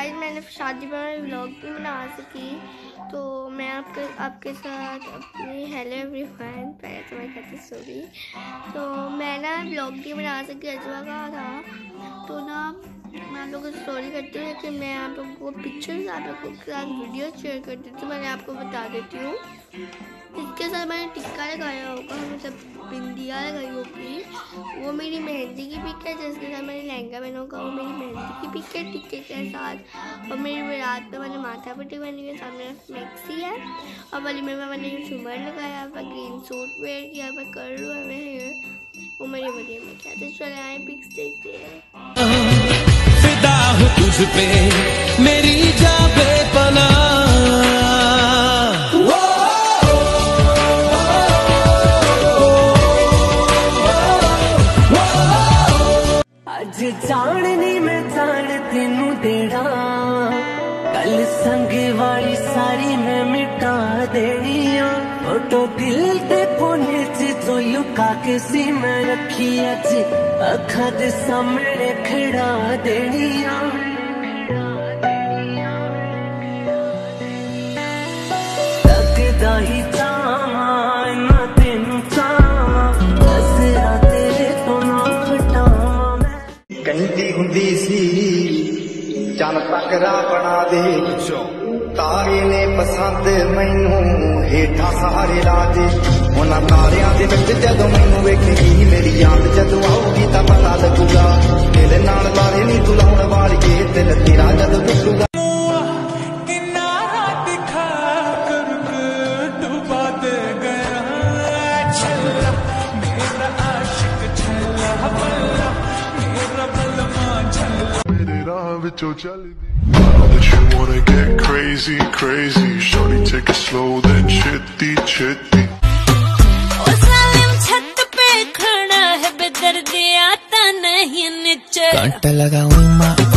Guys मैंने शादी पर व्लॉग भी बना सकी। तो मैं आपके आपके साथ अपनी हेलो एवरी फ्रेंड पहले तो मैं कहती सॉरी तो मैं ना व्लॉग भी बना सकी, अजवा का था। तो ना मैं आप लोगों को स्टोरी करती हूँ, लेकिन मैं आप लोगों को पिक्चर्स आप लोगों के साथ वीडियो शेयर कर देती हूँ मैंने आपको बता देती हूँ। इसके साथ मैंने टिक्का लगाया होगा मतलब बिंदिया लगाई होगी। वो मेरी मेहंदी की पिक है, जिसके साथ मैंने लहंगा पहना होगा, वो मेरी मेहंदी की पिक है, टिक्के के साथ। और मेरी रात में मैंने माथा पट्टी बनी है, सामने मैक्सी है। और वाली में मैंने झूमर लगाया हुआ ग्रीन सूट वेयर किया हुआ कर रहा है। वो मेरी बढ़िया में क्या तो चले आए पिक्स देखते हैं। फिदा हूँ तुझ पे मेरी जा बेपना अज जाननी मैं जान तेनू देना गल संग वाली सारी मैं मिटा देनी फ़ोटो दिल दे कोने च तो लुका के सी मैं रखी अच्छी अखा दे सामने खड़ा देनी तो सी ਚੰਨ ਤੱਕਰਾ ਬਣਾ ਦੇ। ਤਾਰੇ ਨੇ ਪਸੰਦ ਮੈਨੂੰ ਹੇਠਾਂ ਸਹਾਰੇ ਲਾ ਦੇ। ਉਹਨਾਂ ਤਾਰਿਆਂ ਦੇ ਵਿੱਚ ਜਦੋਂ ਮੈਨੂੰ ਵੇਖੇਗੀ, ਮੇਰੀ ਯਾਦ ਜਦੋਂ ਆਊਗੀ ਤਾਂ ਪਤਾ ਲੱਗੂਗਾ with your jelly bean. Now that you wanna get crazy, crazy Shorty, take it slow, then chitty, chitty. कांटा लगा हुई माँ।